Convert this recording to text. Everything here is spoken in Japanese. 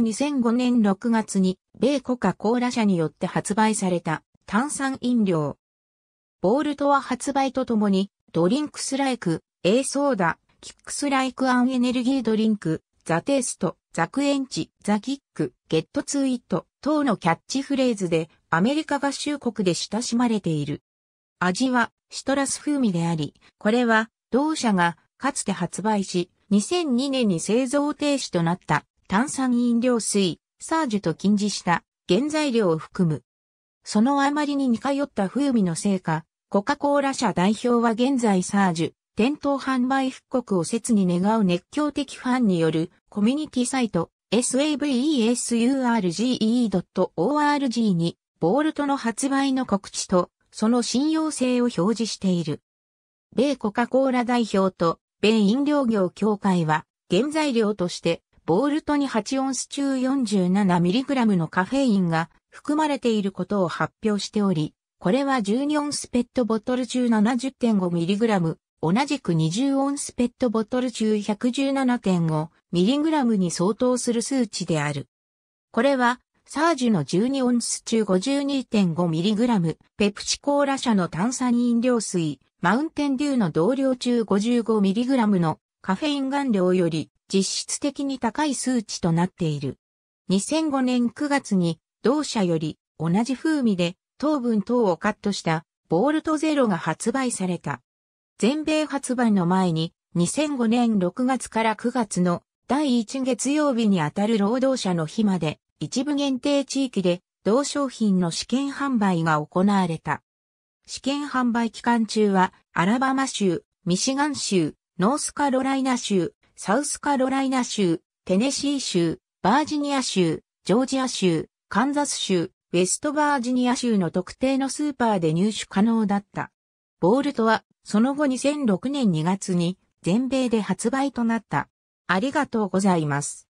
2005年6月に米コカ・コーラ社によって発売された炭酸飲料。ボールトは発売とともに Drinks like a soda、kicks like an energy drink、The taste、the quench、the kick、Get to it 等のキャッチフレーズでアメリカ合衆国で親しまれている。味はシトラス風味であり、これは同社がかつて発売し、2002年に製造停止となった炭酸飲料水、サージュと禁じした原材料を含む。そのあまりに似通った風味のせいか、コカ・コーラ社代表は現在サージュ、店頭販売復刻を切に願う熱狂的ファンによるコミュニティサイト savesurge.org にボールトの発売の告知とその信用性を表示している。米コカ・コーラ代表と米飲料業協会は原材料としてボールトに8オンス中 47mg のカフェインが含まれていることを発表しており、これは12オンスペットボトル中 70.5mg 同じく20オンスペットボトル中 117.5mg に相当する数値である。これは、サージュの12オンス中 52.5mg、ペプチコーラ社の炭酸飲料水、マウンテンデューの同量中 55mg のカフェイン含量より実質的に高い数値となっている。2005年9月に同社より同じ風味で糖分等をカットしたボールトゼロが発売された。全米発売の前に2005年6月から9月の第1月曜日にあたる労働者の日まで一部限定地域で同商品の試験販売が行われた。試験販売期間中はアラバマ州、ミシガン州、ノースカロライナ州、サウスカロライナ州、テネシー州、バージニア州、ジョージア州、カンザス州、ウェストバージニア州の特定のスーパーで入手可能だった。ボールトはその後2006年2月に全米で発売となった。ありがとうございます。